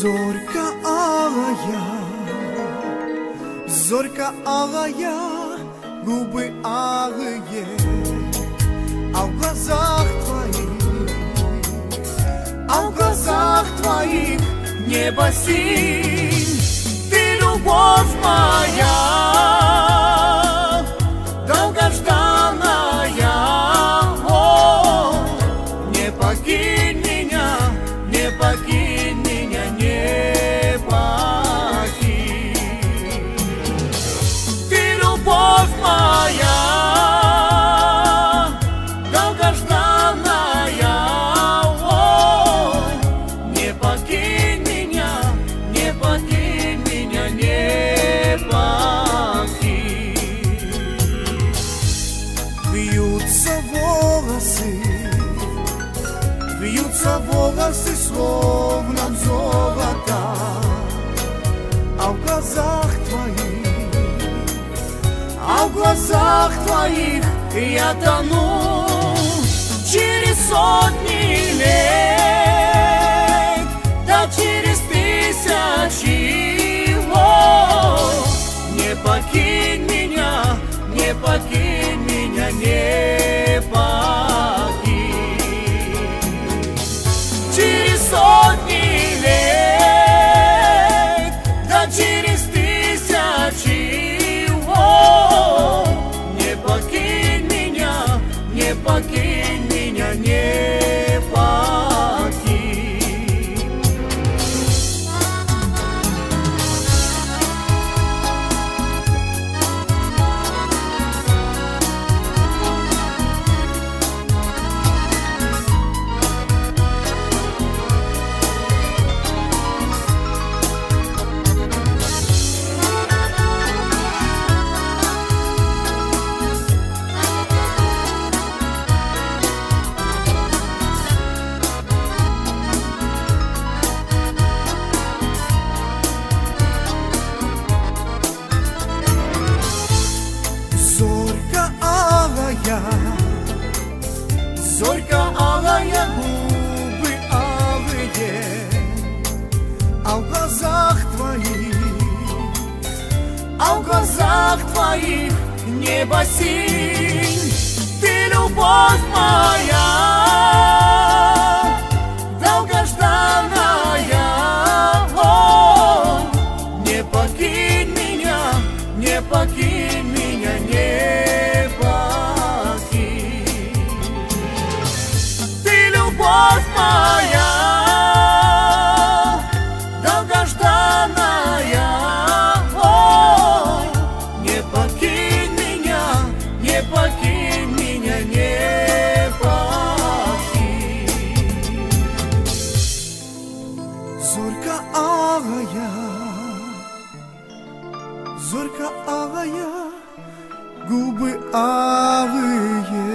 Зорька алая, зорька алая, губы алые, а в глазах твоих, а в глазах твоих небо синь, ты любовь моя, Вьются волосы, вьются волосы, словно золото, а в глазах твоих, а в глазах твоих я тону через сотни лет, да через тысячи. О, не покинь меня, не покинь меня, не покинь. Зорька алая, губы алые, а в глазах твоих, а в глазах твоих небо синь, ты любовь моя, Зорька алая, зорька алая, губы алые.